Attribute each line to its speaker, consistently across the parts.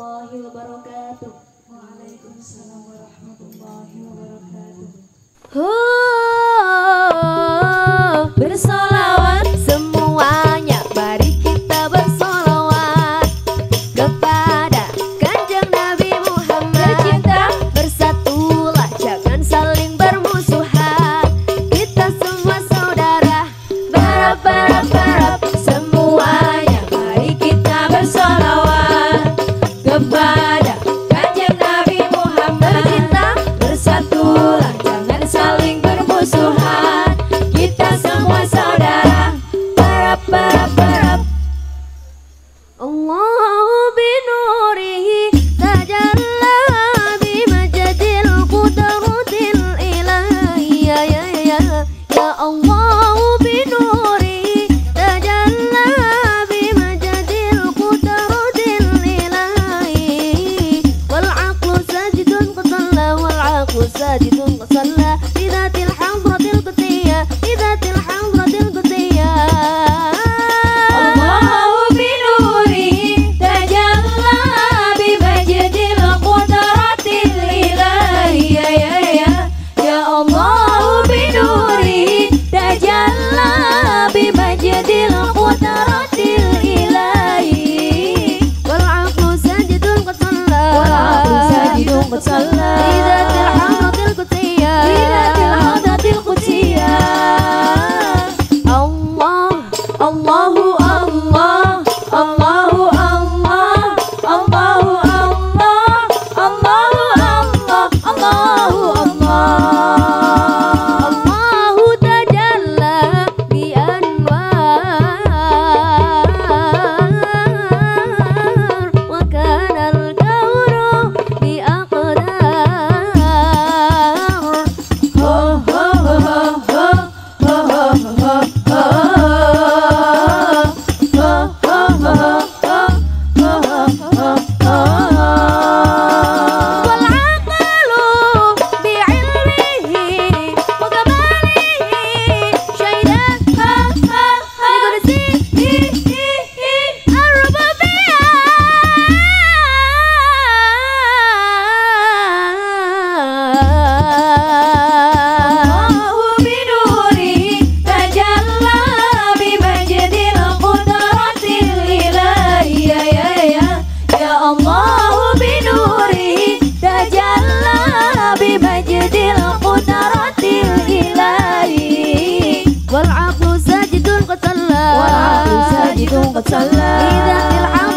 Speaker 1: warahmatullahi wabarakatuh.
Speaker 2: Waalaikumsalam warahmatullahi wabarakatuh.
Speaker 3: Huh. but I وقد صلى إذا العالم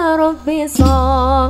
Speaker 3: ربي صار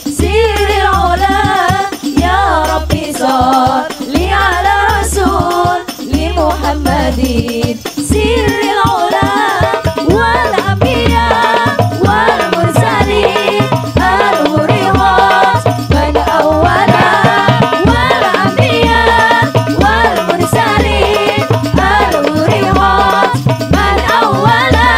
Speaker 3: لمحمد
Speaker 2: سير العلا والأنبياء والمرسلين الغريبات من أولا والأنبياء والمرسلين الغريبات من أولا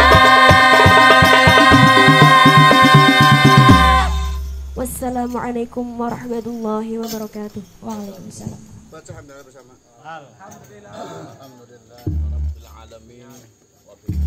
Speaker 3: والسلام عليكم ورحمة الله وبركاته.
Speaker 2: وعليكم السلام.
Speaker 1: الحمد
Speaker 4: لله. الحمد لله رب العالمين. وبه